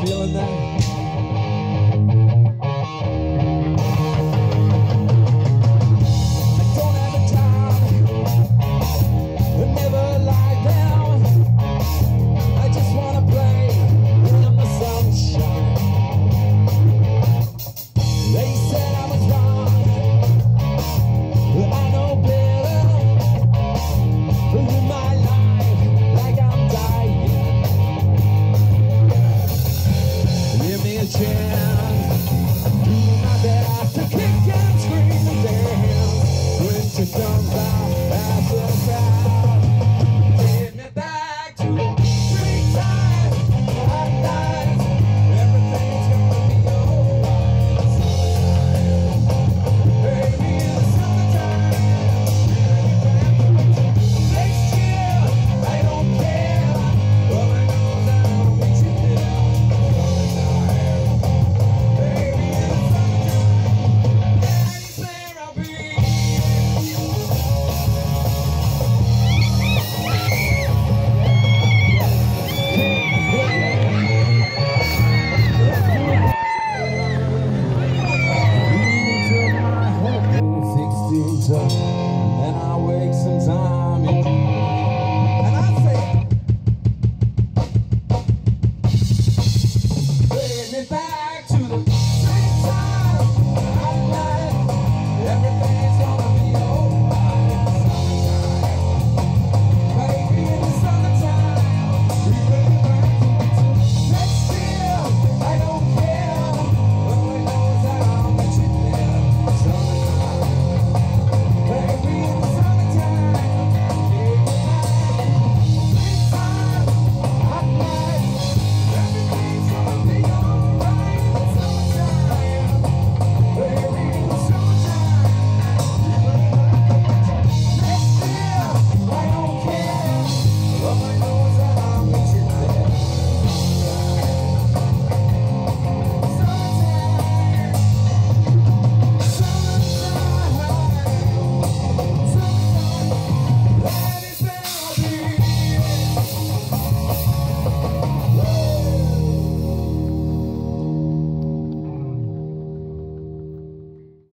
Barcelona. can Do my best to kick and scream. And dance When she comes out back.